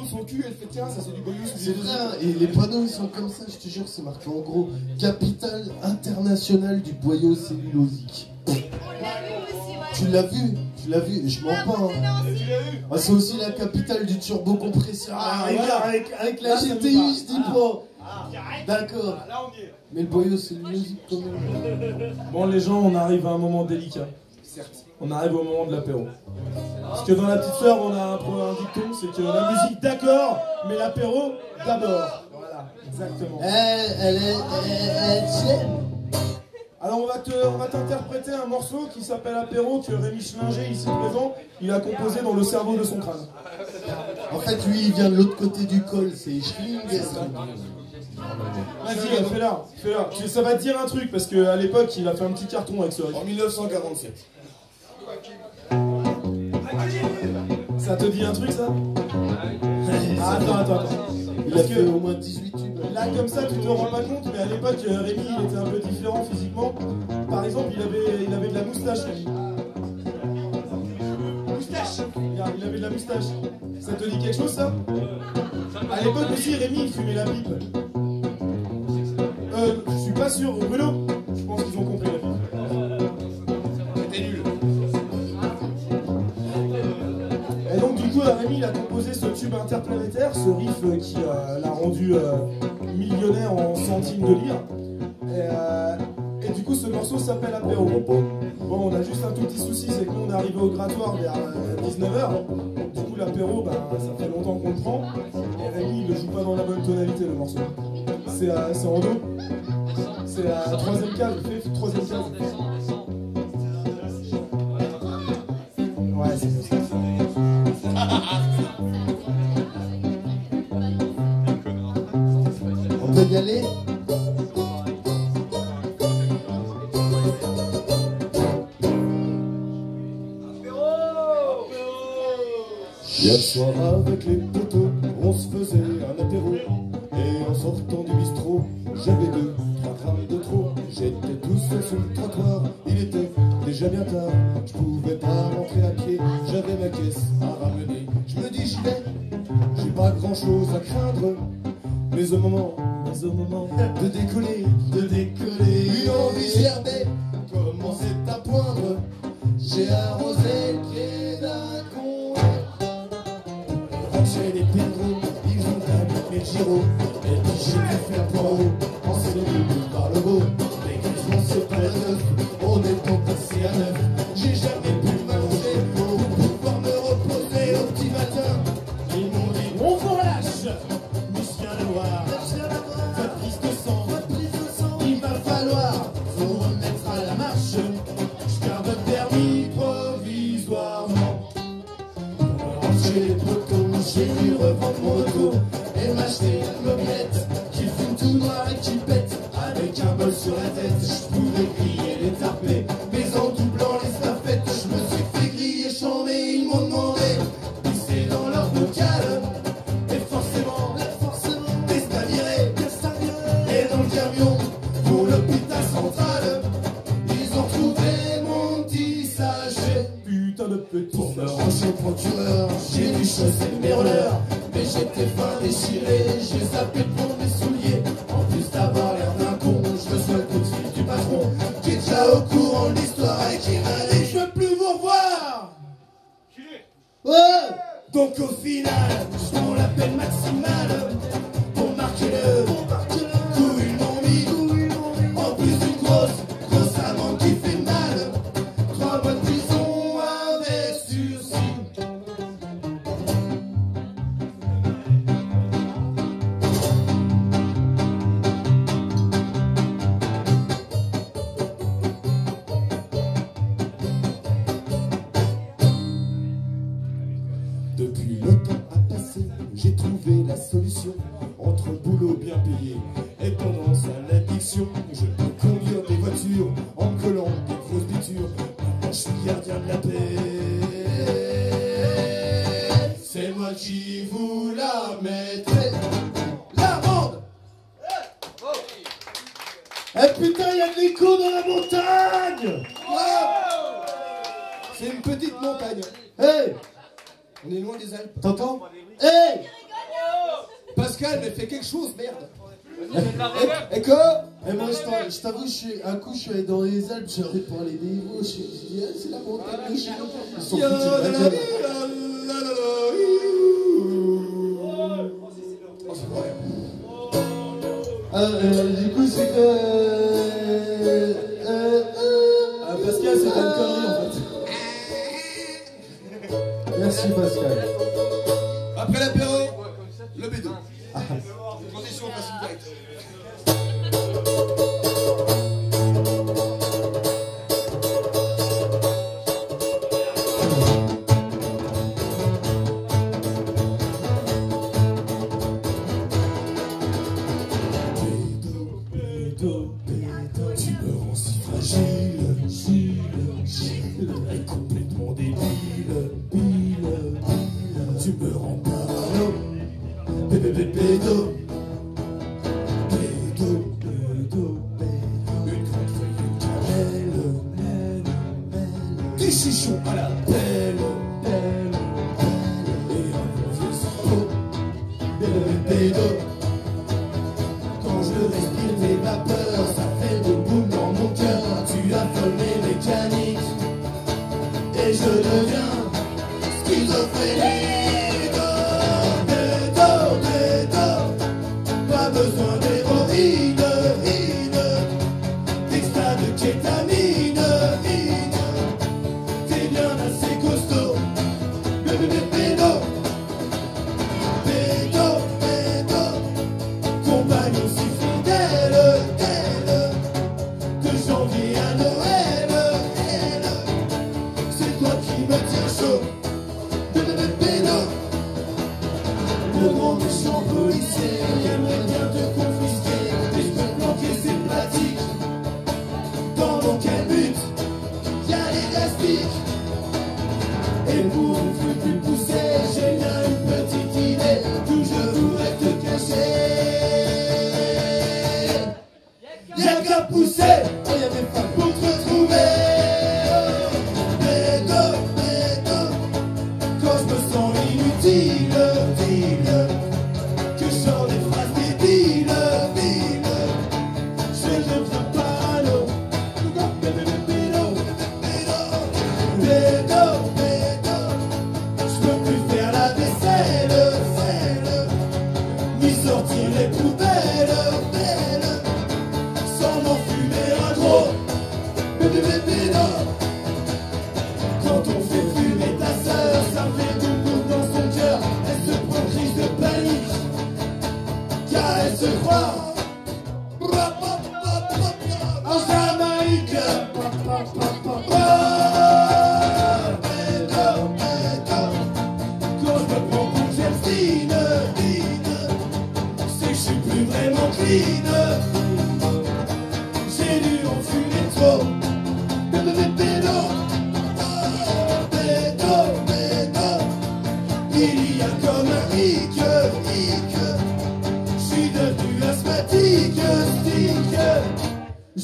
de son cul, elle fait tiens, ça c'est du boyau. C'est vrai, hein, et les panneaux ils sont comme ça, je te jure, c'est marqué en gros Capitale internationale du boyau cellulosique. Tu l'as vu Tu l'as vu Je mens pas. Hein. Ah, c'est aussi la capitale du turbo compresseur. Ah, avec, voilà. avec, avec la GTI, je dis pas. D'accord. Y est. Mais le boyau cellulosique quand même. Bon, les gens, on arrive à un moment délicat. On arrive au moment de l'apéro. Parce que dans la petite sœur, on a un, un dicton, c'est que la musique d'accord, mais l'apéro d'abord. Voilà, exactement. Elle, elle est. Elle. Alors on va te, on va t'interpréter un morceau qui s'appelle Apéro que Rémi Schlinger, ici présent, il a composé dans le cerveau de son crâne. En fait, lui, il vient de l'autre côté du col, c'est Schlinger. Vas-y, fais-la, fais-la. Ça va te dire un truc parce qu'à l'époque, il a fait un petit carton avec ce. En 1947. Ça te dit un truc ça Ah, Attends, attends, attends. Il a Parce fait que au moins 18 tubes. là, comme ça, tu te rends pas compte, mais à l'époque, euh, Rémi, il était un peu différent physiquement. Par exemple, il avait, il avait de la moustache, Rémi. Moustache Regarde, il avait de la moustache. Ça te dit quelque chose, ça À l'époque aussi, Rémi, il fumait la pipe. Euh, je suis pas sûr, Bruno Je pense qu'ils ont compris il a composé ce tube interplanétaire, ce riff euh, qui euh, l'a rendu euh, millionnaire en centimes de lire. Et, du coup, ce morceau s'appelle Apéro. Bon, on a juste un tout petit souci, c'est que nous on est arrivé au grattoir vers 19h. Du coup, l'apéro, bah, ça fait longtemps qu'on le prend. Et Rémi, il le joue pas dans la bonne tonalité le morceau. C'est en do. C'est la troisième case, troisième case. J'avais ma caisse à ramener. Je me dis j'y vais, j'ai pas grand chose à craindre. Mais au moment, de décoller, de décoller, une envie gerbait, Putain de petit Pour me ranger au procureur, j'ai dû chausser mes rollers. Mais j'étais fin déchiré, j'ai zappé pour mes souliers. En plus d'avoir l'air d'un con, je reçois le coup de fil du patron. Qui est déjà au courant de l'histoire et qui m'a dit Je veux plus vous revoir Ouais Donc au final, je prends la peine maximale C'est une petite montagne. Hey On est loin des Alpes. T'entends Hey Pascal, mais fais quelque chose, merde. Et moi, je t'en- je t'avoue, je suis- un coup, je suis allé dans les Alpes, envie de parler des Vosges. Je me suis dit, ah, c'est la montagne de. Ils sont euh, du coup, c'est que. Euh, euh, Ah, Pascal, c'est pas une connerie en fait. Merci, Pascal. Après l'apéro, le bédo. Transition facile direct. Des chichons à la Y'a qu'à pousser, oh y'a des femmes pour te retrouver.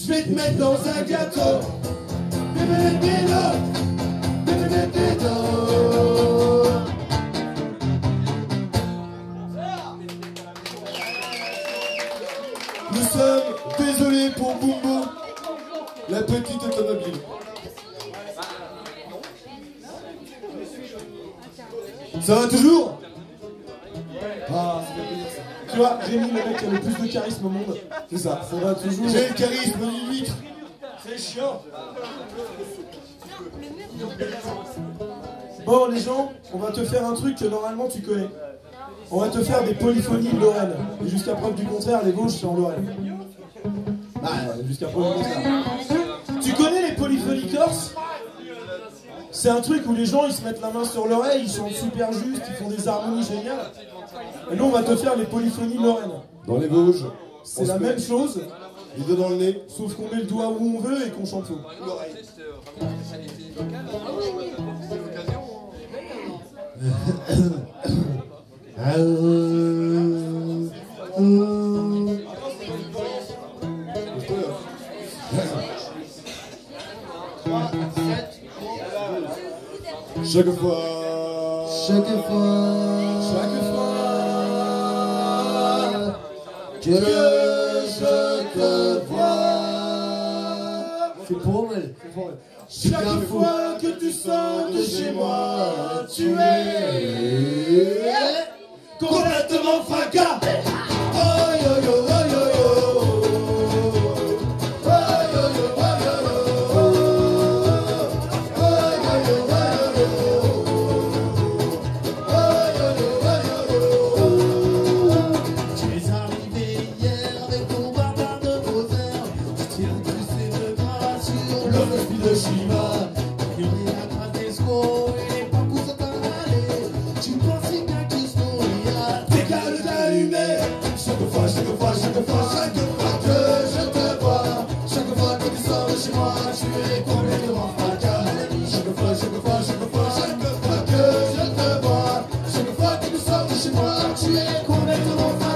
Je vais te mettre dans un gâteau. Nous sommes désolés pour Bumbo, la petite automobile. Ça va toujours? Vois, Rémi, le mec qui a le plus de charisme au monde. C'est ça. Toujours. J'ai le charisme d'une huître. C'est chiant. Bon, les gens, on va te faire un truc que normalement tu connais. On va te faire des polyphonies de Lorraine. Et jusqu'à preuve du contraire, les Vosges, c'est en Lorraine. Bah, jusqu'à preuve du contraire. Tu connais les polyphonies corses? C'est un truc où les gens ils se mettent la main sur l'oreille, ils chantent super juste, ils font des harmonies géniales. Et nous, on va te faire les polyphonies de Lorraine. Dans les Vosges, C'est la même chose, les deux dans le nez. sauf qu'on met le doigt où on veut et qu'on chante faux. Chaque fois. Chaque fois. Chaque fois. Je te voir. C'est. Pour elle. Chaque fois que tu sors de chez moi, tu es complètement fracas. to those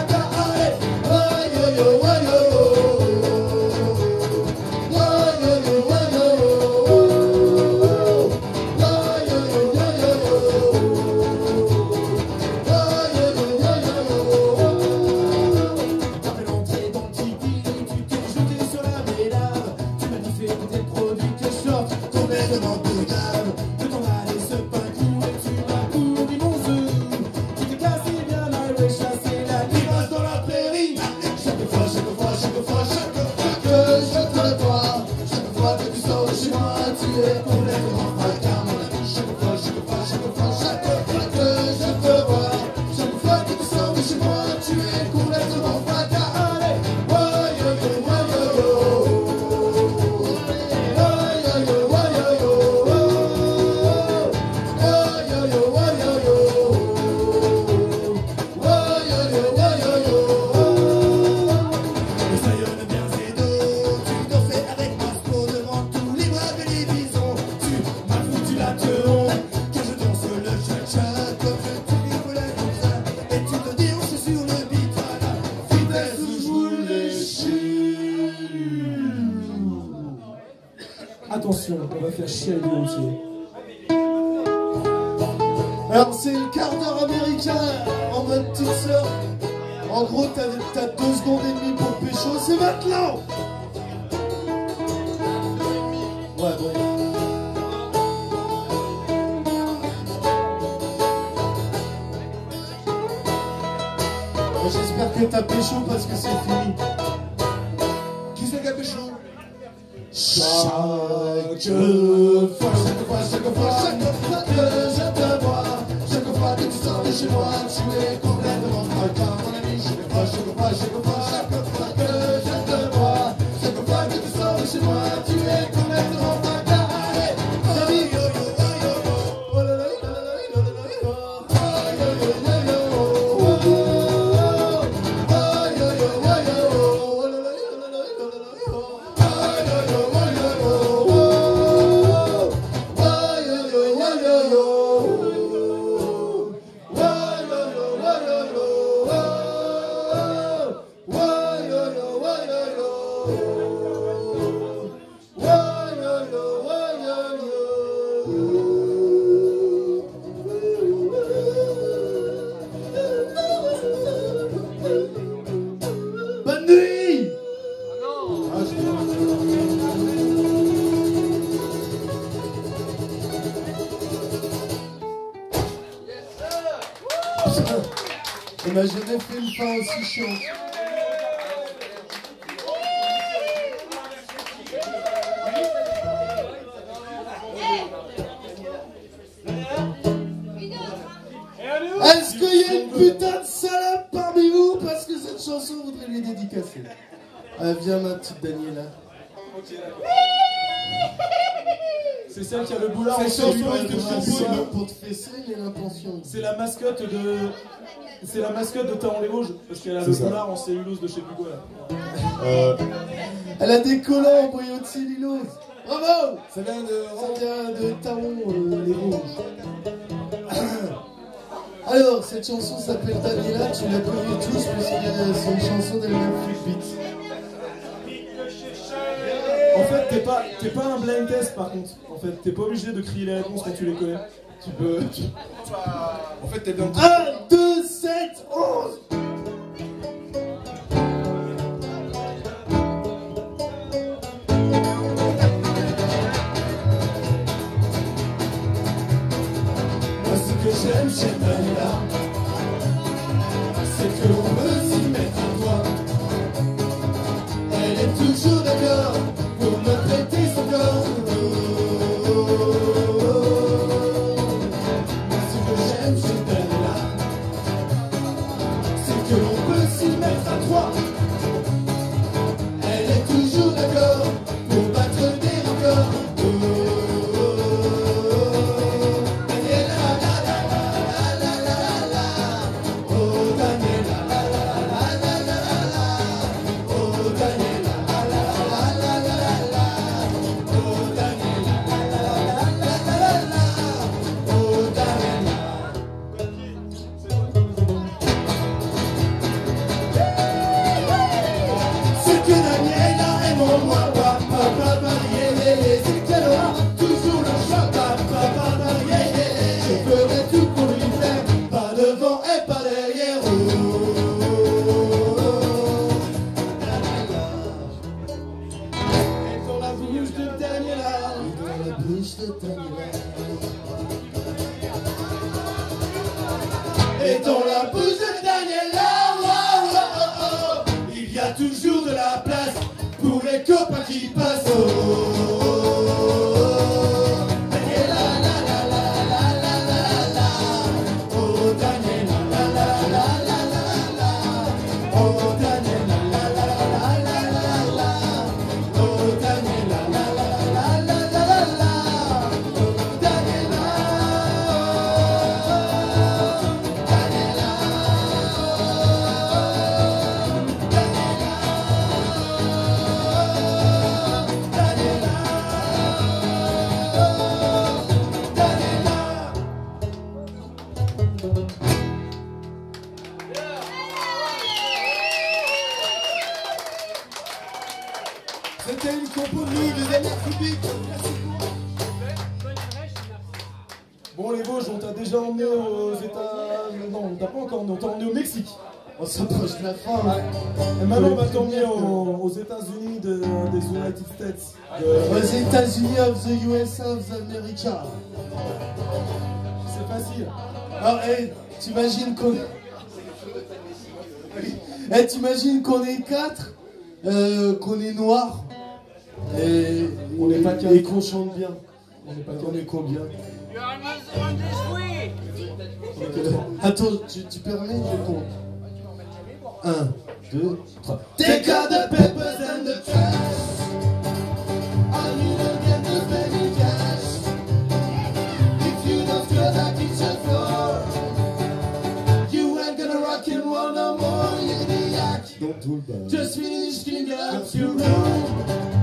Alors c'est le quart d'heure américain en mode toute sœur. En gros, t'as deux secondes et demie pour pécho, c'est maintenant Ouais, bon. J'espère que t'as pécho parce que c'est fini. Chaque fois, chaque fois que je te vois Chaque fois que tu sors de chez moi Tu es Constitution. Est-ce qu'il y a une putain de salope parmi vous Parce que cette chanson voudrait lui dédicacer. Ah, viens ma petite Daniela. C'est celle qui a le boulard en Cette chanson C'est la mascotte de c'est la mascotte de Taron les rouges parce qu'elle a le connard en cellulose de chez plus euh, Elle a des collants brio de cellulose. Bravo Ça vient de, Ça de Taron euh, les Rouges. Alors, cette chanson s'appelle Daniela, tu la connais tous, puisque c'est une chanson d'Elena Flipbeat. En fait, t'es pas, pas un blind test par contre. En fait, t'es pas obligé de crier les réponses quand tu les connais. Tu peux. Tu... En fait, t'es dans. 1, 2, 7, 11 que j'aime chez Daniela C'est que l'on veut s'y mettre à toi Elle est toujours d'accord Pour me traiter son corps On s'approche de la fin. Et maintenant, on va t'emmener aux, aux États-Unis de- des United States. De- Aux États-Unis of the USA of the America. C'est facile. Alors, hey, t'imagines qu'on. Eh, t'imagines qu'on est quatre, euh, qu'on est noir, et, On n'est pas quatre. et qu'on chante bien. On n'est pas On est combien You're on this, on this week. Attends, tu, tu permets Je compte. Un, deux, trois. Take out the papers and the trash. I need to get the baby cash. If you don't feel that kitchen floor, you ain't gonna rock and roll no more. Yiggity Dans tout le bas. Just finish cleaning up your room.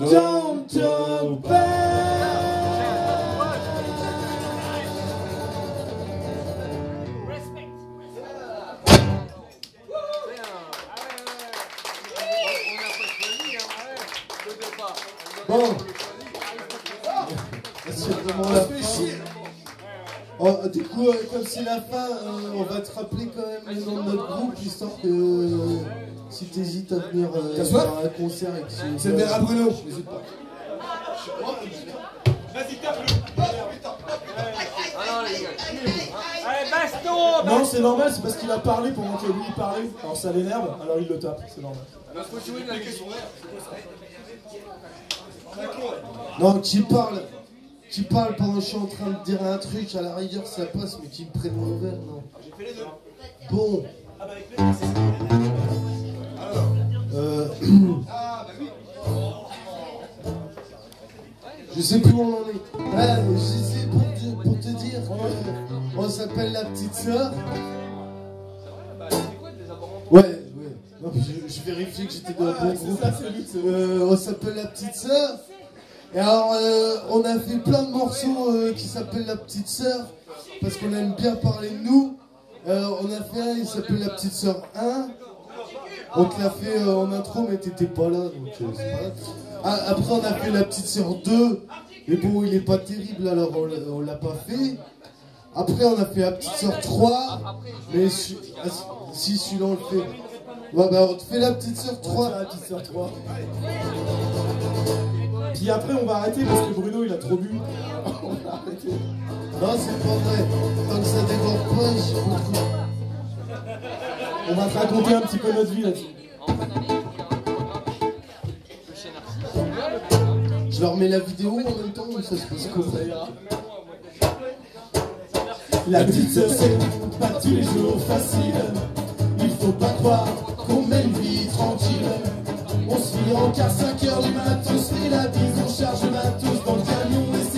Don't talk back. Respect. Bon. Oh, du coup, euh, comme c'est la fin, euh, on va te rappeler quand même le nom de notre groupe, histoire que euh, si t'hésites à venir euh, faire un concert et que tu- C'est le verre à Bruno. N'hésite pas. Allez, baston Non, c'est normal, c'est parce qu'il a parlé pendant que lui il parlait. Alors ça l'énerve, alors il le tape, c'est normal. Non, qui parle, qui parle pendant que je suis en train de dire un truc, à la rigueur ça passe, mais qui me prenne mauvais, non. Bon, Euh, Je sais plus où on en est. Ah, je sais pour te, pour te dire qu'on s'appelle la petite sœur. Ouais, ouais. Non, je, je vérifiais que j'étais dans le bon groupe. Euh, on s'appelle la petite sœur. Et alors, euh, on a fait plein de morceaux euh, qui s'appellent la petite sœur parce qu'on aime bien parler de nous. Euh, on a fait un, il s'appelle la petite sœur 1. On te l'a fait euh, en intro, mais t'étais pas là, donc euh, c'est pas grave. Ah, après, on a fait la petite sœur 2. Mais bon, il est pas terrible, alors on l'a- on l'a pas fait. Après, on a fait la petite sœur 3. Mais ah, si, celui-là, on le fait. Ouais, bah, on te fait la petite sœur 3. La petite sœur 3. Puis après, on va arrêter parce que Bruno il a trop bu. on va arrêter. Non, c'est pas vrai. Tant que ça déborde pas, j'ai beaucoup. On va te raconter un petit peu notre vie là-dessus. Je leur mets la vidéo en même temps ou ça se passe comment La petite sœur, c'est pas tous les jours facile. Il faut pas croire qu'on mène une vie tranquille. On se vit en car 5 heures du mat, on se fait la bise, on charge le matos dans le camion et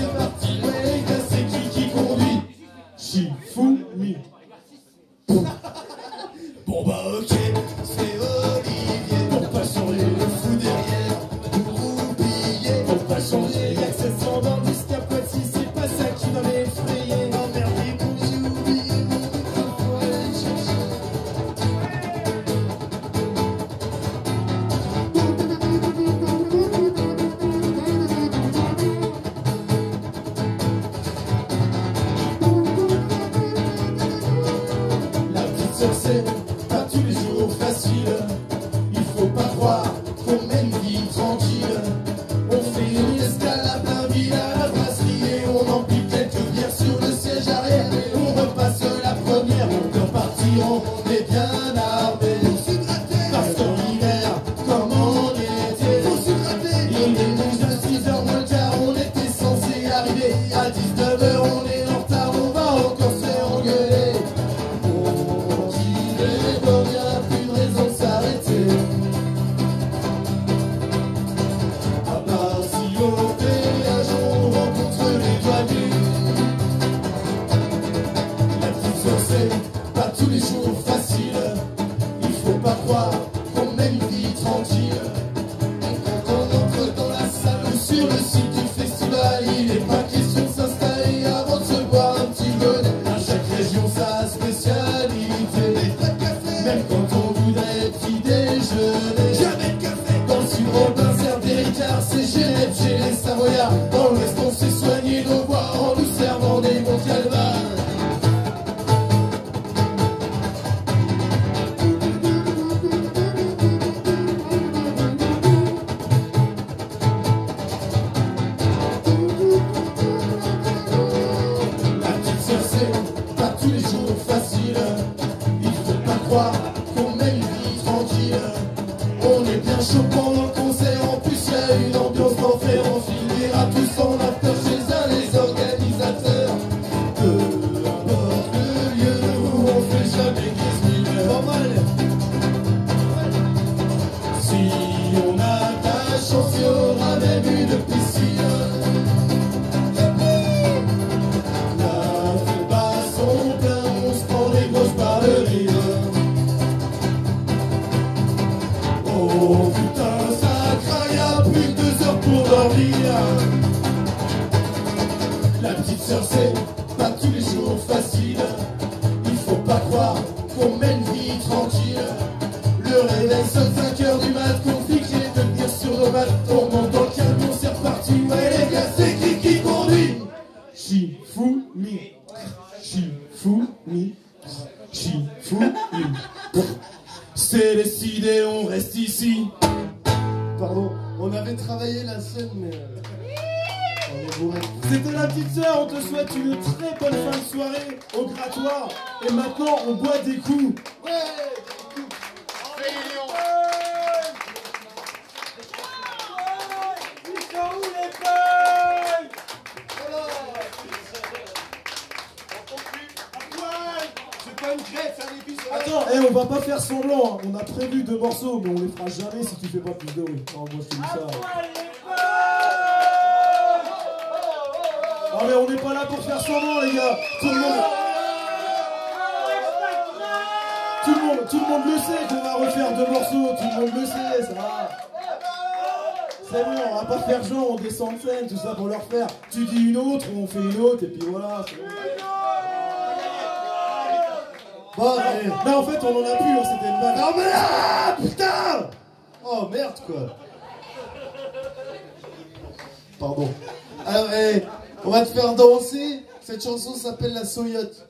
facile. Il faut pas croire C'est pas tous les jours facile. Il faut pas croire qu'on mène Et maintenant, on boit des coups. C'est pas une greffe, un épisode. attends, eh, on va pas faire semblant. hein. On a prévu deux morceaux, mais on les fera jamais si tu fais pas plus de bruit. Non, moi je te dis ça. Non, mais on n'est pas là pour faire semblant, les gars. Tout le monde. Tout le monde, le sait qu'on va refaire deux morceaux. Tout le monde le sait, ça va. C'est bon, on va pas faire genre, on descend de scène, tout ça pour leur faire. Tu dis une autre, on fait une autre, et puis voilà. bon. Bon, allez. Mais en fait, on en a plus, hein, c'était une blague. Non mais là Putain Oh merde quoi Pardon. Alors, on va te faire danser. Cette chanson s'appelle La Soyotte.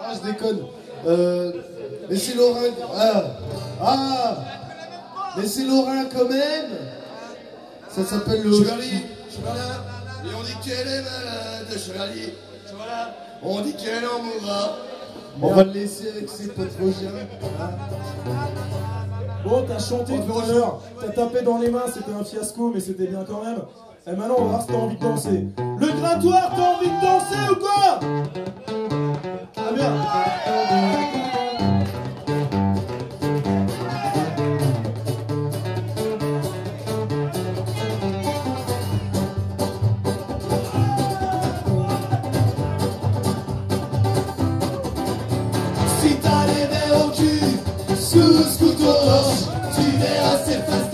Ah, je déconne. Euh, mais c'est Lorrain. Ah, ah Mais c'est Lorrain quand même Ça s'appelle le. Chevalier, chevalier, et on dit qu'elle est malade, chevalier, chevalier, on dit qu'elle en mourra. On va le laisser avec ses potes. Bon, t'as chanté tout à l'heure, t'as tapé dans les mains, c'était un fiasco, mais c'était bien quand même. Et maintenant, on va voir si t'as envie de danser. Le grattoir, t'as envie de danser ou quoi? Si t'as les verres au sous roche, tu verras c'est fastoche,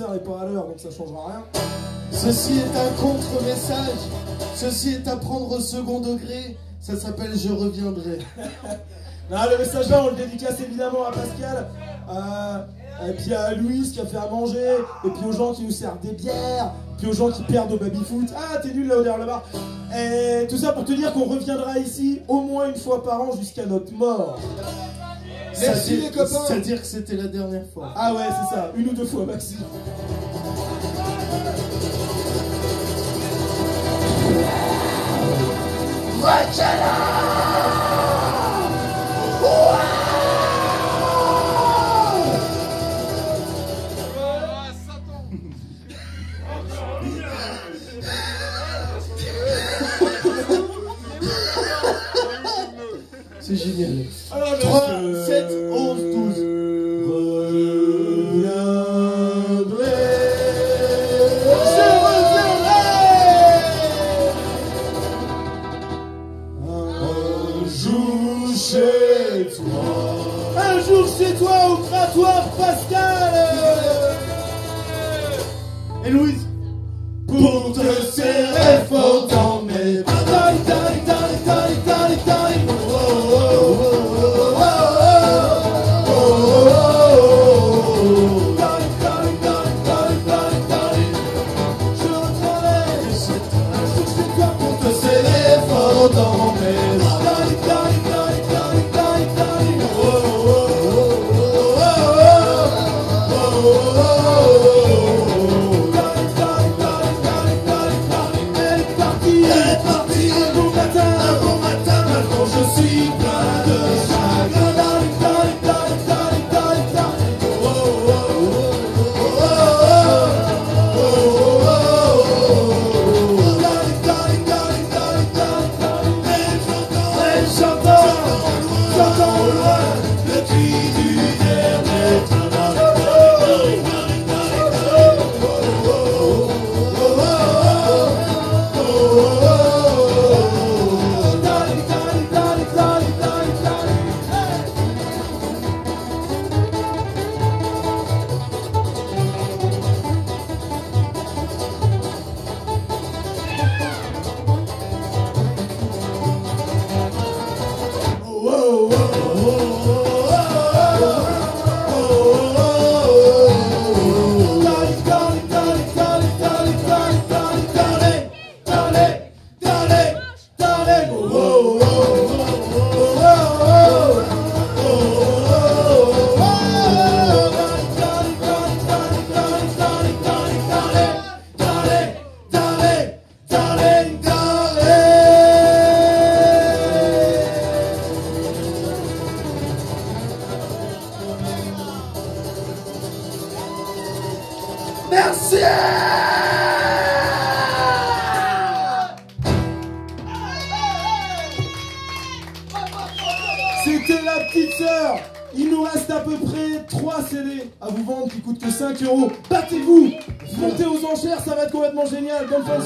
concert et pas à l'heure donc ça changera rien. Ceci est un contre-message. Ceci est à prendre au second degré. Ça s'appelle Je reviendrai. Le message là, on le dédicace évidemment à Pascal, euh, et puis à Louise qui a fait à manger, et puis aux gens qui nous servent des bières, puis aux gens qui perdent au baby-foot. Ah, t'es nul là-haut derrière le bar. Et tout ça pour te dire qu'on reviendra ici au moins une fois par an jusqu'à notre mort. Merci les copains. C'est-à-dire que c'était la dernière fois. Ah ouais, c'est ça, une ou deux fois maximum.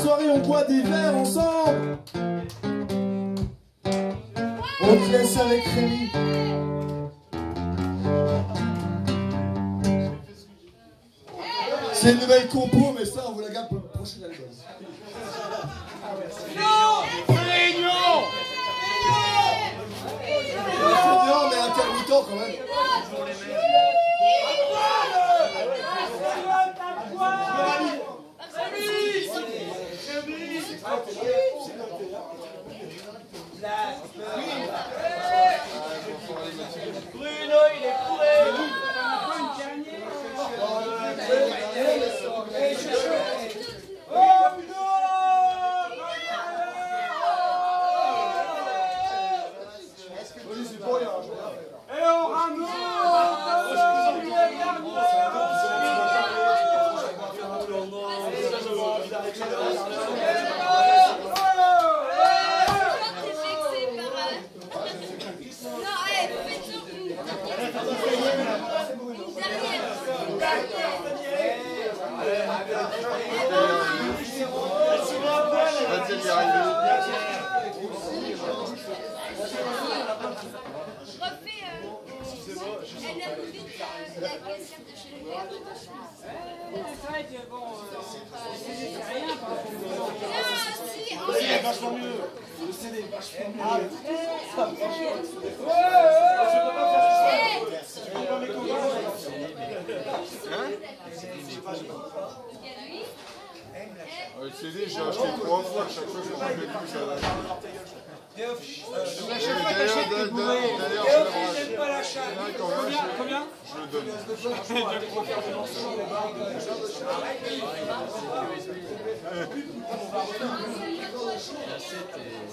soirée, on boit des verres. Ei, ei, chuchu, ei.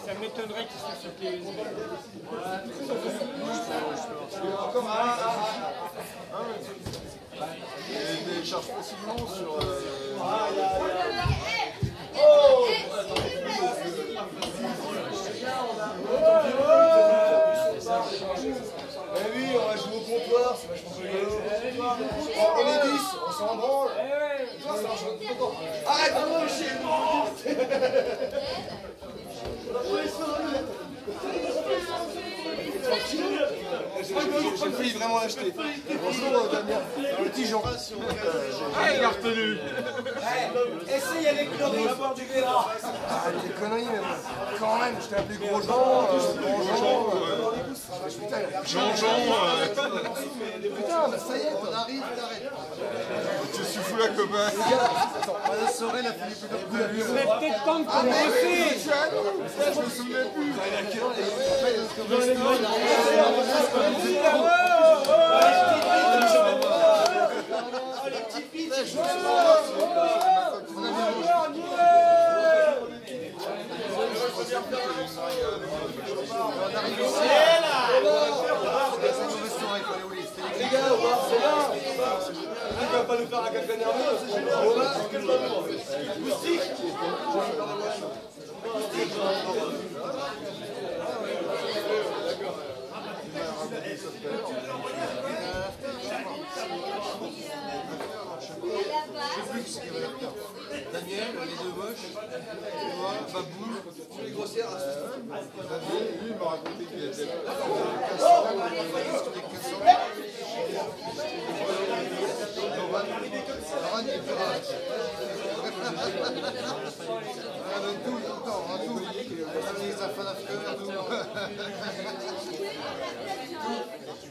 Ça m'étonnerait qu'ils soient sur clé USB. Et il télécharge facilement sur. euh, Eh oui, on va jouer au comptoir, c'est vachement rigolo. On est 10, on s'en branle. Arrête mocher J'ai failli vraiment l'acheter. Bonjour Damien. Petit Jean. J'ai retenu. Essaye avec à boire du verre. Ah, des conneries, bon. quand même, je t'ai appelé gros Jean, euh, grand Jean. Jean-Jean, euh, putain, ça y est, on arrive, t'arrêtes. tu suis fou la copain. Attends, Madame Sorel a fini plus de coup Mais peut-être temps de commencer. Je me souvenais plus. Les gars, au bar, c'est là Tu vas pas nous faire un café nerveux, c'est génial Au bar, quel moment Moustique Daniel, les deux moches, moi, Babou, les grossières. Lui, il m'a raconté qu'il était là.